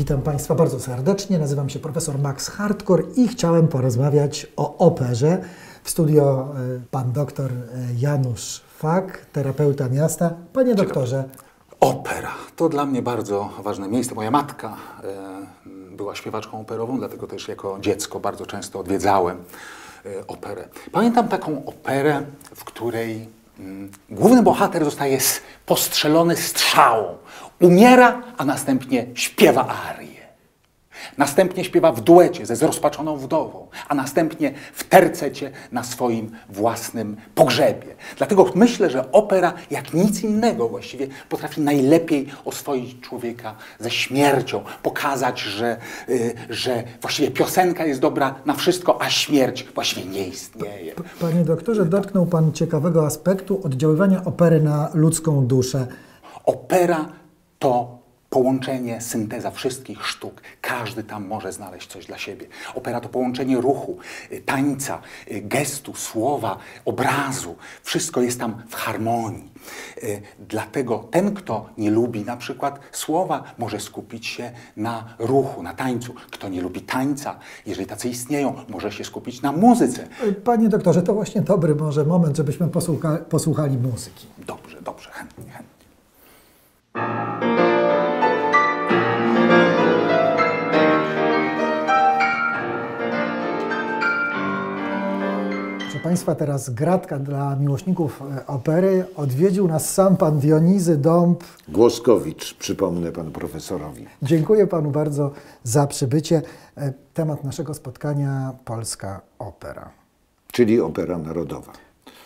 Witam Państwa bardzo serdecznie. Nazywam się profesor Max Hardcore i chciałem porozmawiać o operze. W studio y, pan doktor y, Janusz Fak, terapeuta miasta. Panie doktorze, Opera to dla mnie bardzo ważne miejsce. Moja matka e, była śpiewaczką operową, dlatego też jako dziecko bardzo często odwiedzałem operę. Pamiętam taką operę, w której główny bohater zostaje postrzelony strzałą, umiera, a następnie śpiewa arię. Następnie śpiewa w duecie ze zrozpaczoną wdową, a następnie w tercecie na swoim własnym pogrzebie. Dlatego myślę, że opera, jak nic innego właściwie, potrafi najlepiej oswoić człowieka ze śmiercią, pokazać, że, y, że właściwie piosenka jest dobra na wszystko, a śmierć właściwie nie istnieje. panie doktorze, dotknął pan ciekawego aspektu oddziaływania opery na ludzką duszę. Opera to połączenie, synteza wszystkich sztuk. Każdy tam może znaleźć coś dla siebie. Opera to połączenie ruchu, y, tańca, y, gestu, słowa, obrazu. Wszystko jest tam w harmonii. Y, Dlatego ten, kto nie lubi na przykład słowa, może skupić się na ruchu, na tańcu. Kto nie lubi tańca, jeżeli tacy istnieją, może się skupić na muzyce. Panie doktorze, to właśnie dobry może moment, żebyśmy posłucha, posłuchali muzyki. Dobrze, dobrze, chętnie, Państwa, teraz gratka dla miłośników e, opery. Odwiedził nas sam pan Dionizy Dąb. Głoskowicz, przypomnę panu profesorowi. Dziękuję panu bardzo za przybycie. E, Temat naszego spotkania Polska Opera. czyli Opera Narodowa.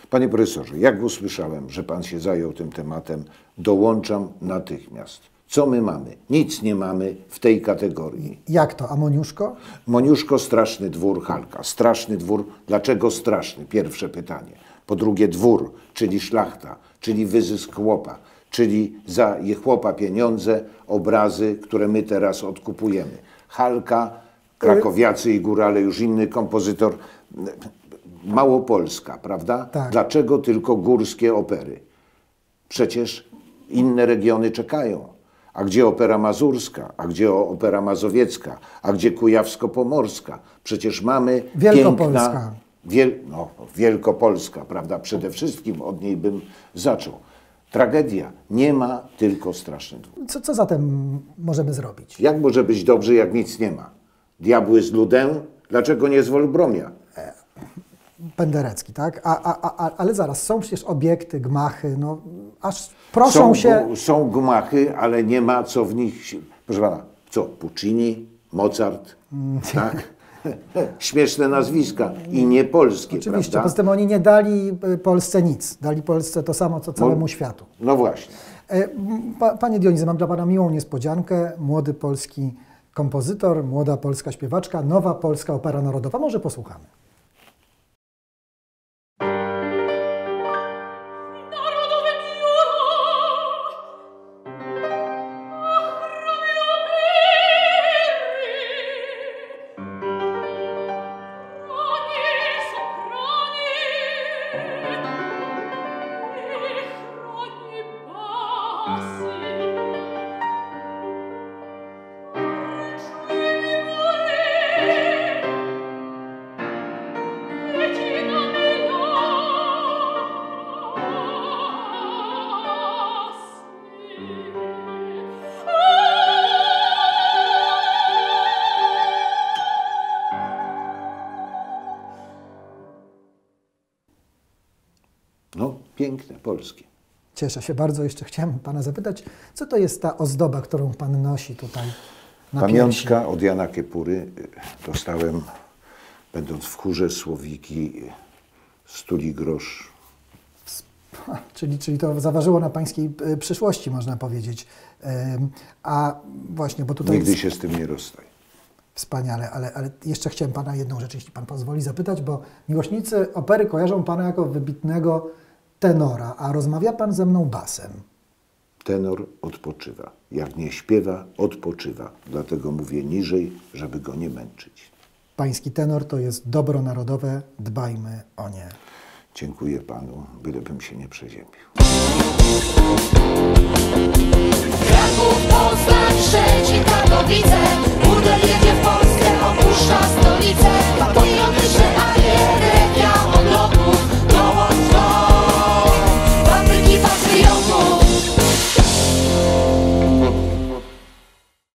Panie profesorze, jak usłyszałem, że pan się zajął tym tematem, dołączam natychmiast. Co my mamy? Nic nie mamy w tej kategorii. Jak to, Amoniuszko? Moniuszko, straszny dwór, Halka. Straszny dwór, dlaczego straszny? Pierwsze pytanie. Po drugie dwór, czyli szlachta, czyli wyzysk chłopa, czyli za je chłopa pieniądze, obrazy, które my teraz odkupujemy. Halka, krakowiacy i górale, już inny kompozytor. Małopolska, prawda? Tak. Dlaczego tylko górskie opery? Przecież inne regiony czekają. A gdzie opera mazurska? A gdzie opera mazowiecka? A gdzie kujawsko-pomorska? Przecież mamy Wielkopolska. piękna... Wiel, no, Wielkopolska, prawda? Przede wszystkim od niej bym zaczął. Tragedia. Nie ma tylko straszny dwór. Co, co zatem możemy zrobić? Jak może być dobrze, jak nic nie ma? Diabły z ludę? Dlaczego nie z Wolbromia? Penderecki, tak? A, a, a, ale zaraz, są przecież obiekty, gmachy, no aż proszą są, się... są gmachy, ale nie ma co w nich. Proszę pana, co? Puccini, Mozart, Mm. tak? Śmieszne nazwiska i nie polskie, Oczywiście, prawda? poza tym oni nie dali y, Polsce nic. Dali Polsce to samo, co całemu światu. No właśnie. E, panie Dionizy, mam dla Pana miłą niespodziankę. Młody polski kompozytor, młoda polska śpiewaczka, nowa polska opera narodowa. Może posłuchamy. No, piękne, polskie. Cieszę się bardzo. Jeszcze chciałem Pana zapytać, co to jest ta ozdoba, którą Pan nosi tutaj na piersi? Pamiątka od Jana Kiepury dostałem, będąc w chórze Słowiki, stuli grosz. Czyli, czyli to zaważyło na Pańskiej y, przyszłości, można powiedzieć. A właśnie, bo tutaj Nigdy się z tym nie rozstaję. wspaniale, ale, ale jeszcze chciałem Pana jedną rzecz, jeśli Pan pozwoli zapytać, bo miłośnicy opery kojarzą Pana jako wybitnego tenora, a rozmawia Pan ze mną basem. Tenor odpoczywa. Jak nie śpiewa, odpoczywa. Dlatego mówię niżej, żeby go nie męczyć. Pański tenor to jest dobro narodowe, dbajmy o nie. Dziękuję Panu, bylebym się nie przeziębił. Kraków, Poznań, Szczecin, Katowice, Kurdel jedzie w Polskę, opuszcza stolicę,